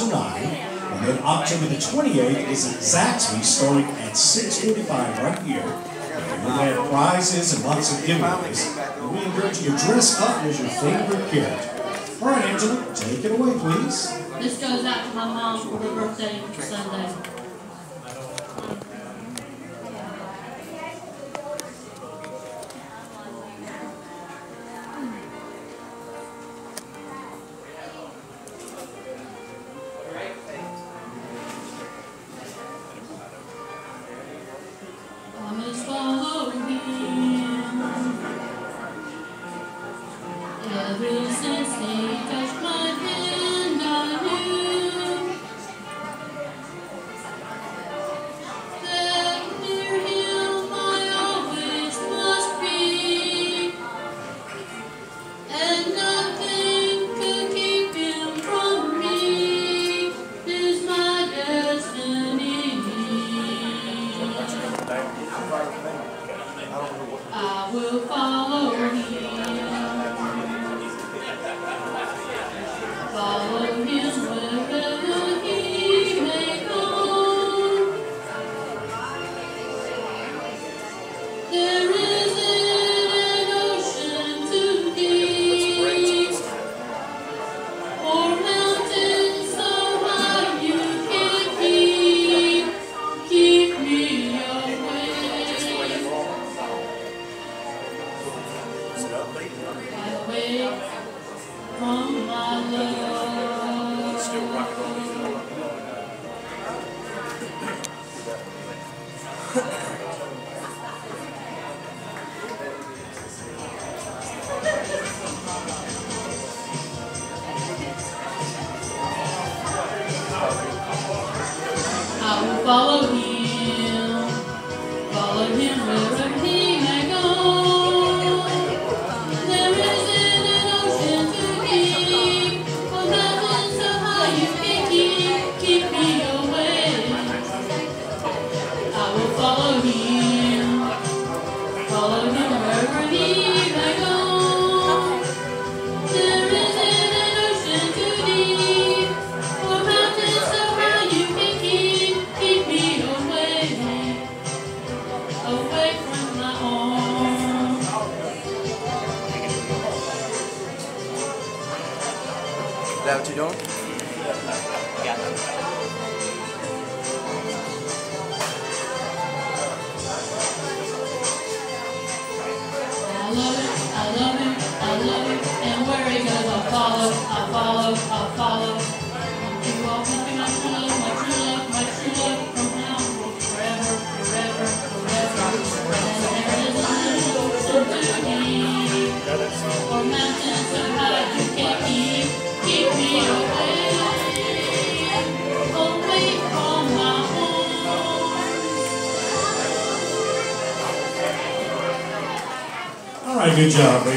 until 9. And then October the 28th is at Zaxby starting at 6.45 right here. And we'll have prizes and lots of giveaways. And we encourage you to dress up as your favorite character. All right, Angela, take it away, please. This goes out to my mom for her birthday Sunday. Ever I will follow him, Is that what you're doing? I love it, I love it, I love it, and where he goes, I'll follow, I'll follow, I'll follow. Right, good job, Leah.